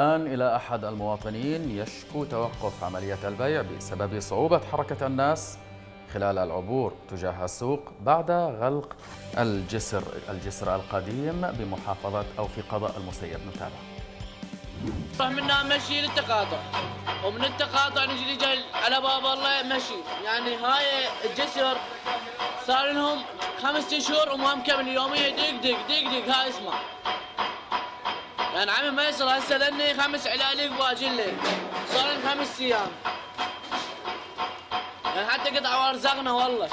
الآن إلى أحد المواطنين يشكو توقف عملية البيع بسبب صعوبة حركة الناس خلال العبور تجاه السوق بعد غلق الجسر الجسر القديم بمحافظة أو في قضاء المسيب نتابع. منا مشي للتقاطع. ومن التقاطع نجي نجي على باب الله مشي. يعني هاي الجسر صار لهم خمسة أشهر وما مكمل يوميا دق دق دق دق هاي اسمه يعني عمي ما يصير هسه لأني خمس علاليق واجي لي. صار خمس أيام. يعني حتى قطع ارزاقنا والله.